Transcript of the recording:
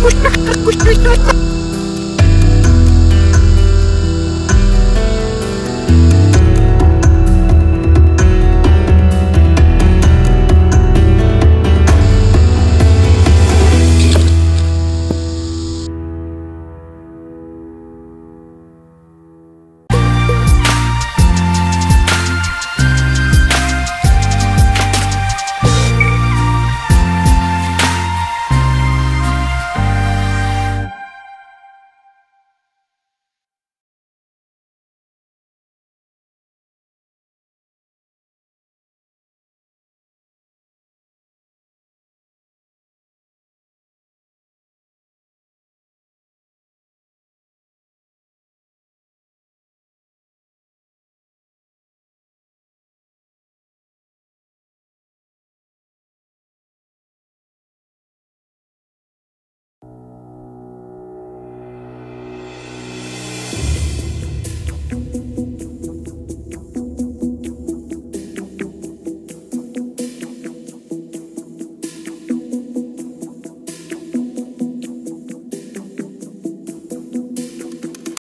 Ha ha ha!